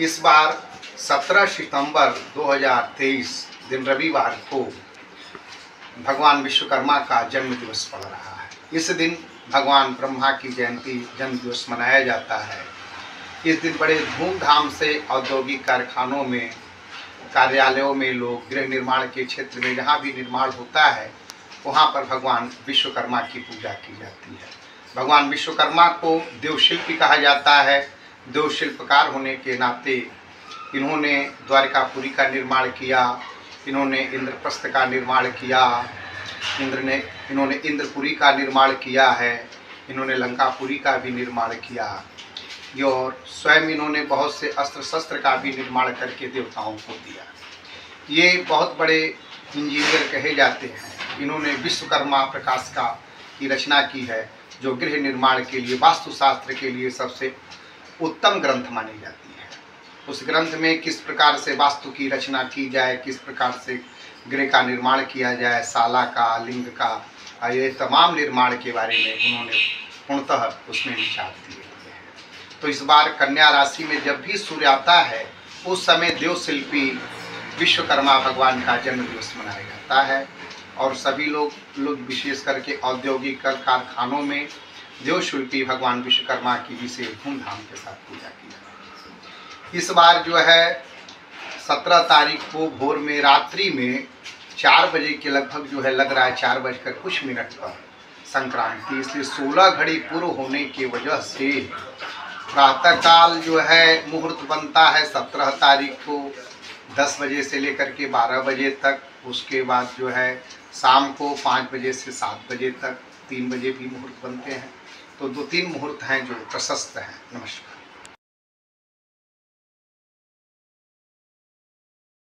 इस बार 17 सितंबर 2023 दिन रविवार को भगवान विश्वकर्मा का जन्म दिवस पड़ रहा है। इस दिन भगवान ब्रह्मा की जयंती जन्म दिवस मनाया जाता है। इस दिन बड़े धूमधाम से औद्योगिक कारखानों में, कार्यालयों में लोग, गृह निर्माण के क्षेत्र में जहाँ भी निर्माण होता है, वहाँ पर भगवान विश्वकर्मा की पूजा की जाती है। भगवान विश्वकर्मा को देवशिल्पी कहा जाता है। देव शिल्पकार होने के नाते इन्होंने द्वारिकापुरी का निर्माण किया, इन्होंने इंद्रप्रस्थ का निर्माण किया, इंद्र ने, इन्होंने इंद्रपुरी का निर्माण किया है, इन्होंने लंकापुरी का भी निर्माण किया। और स्वयं इन्होंने बहुत से अस्त्र शस्त्र का भी निर्माण करके देवताओं को दिया। ये बहुत बड़े इंजीनियर कहे जाते हैं। इन्होंने विश्वकर्मा प्रकाश का की रचना की है, जो गृह निर्माण के लिए, वास्तुशास्त्र के लिए सबसे उत्तम ग्रंथ मानी जाती है। उस ग्रंथ में किस प्रकार से वास्तु की रचना की जाए, किस प्रकार से गृह का निर्माण किया जाए साला का, लिंग का, ये तमाम निर्माण के बारे में उन्होंने पूर्णतः उसमें विचार दिए हुए हैं। तो इस बार कन्या राशि में जब भी सूर्य आता है, उस समय देव शिल्पी विश्वकर्मा भगवान का जन्म दिवस मनाया जाता है और सभी लोग लोग विशेष करके औद्योगिक कारखानों में देव शिल्पी भगवान विश्वकर्मा की विशेष धूमधाम के साथ पूजा की जाती इस बार जो है, सत्रह तारीख को भोर में, रात्रि में चार बजे के लगभग जो है, लग रहा है चार बजकर कुछ मिनट पर संक्रांति। इसलिए सोलह घड़ी पूर्व होने की वजह से प्रातःकाल जो है, मुहूर्त बनता है सत्रह तारीख को, दस बजे से लेकर के बारह बजे तक। उसके बाद जो है, शाम को पाँच बजे से सात बजे तक, तीन बजे भी मुहूर्त बनते हैं। तो दो तीन मुहूर्त हैं जो प्रशस्त हैं। नमस्कार।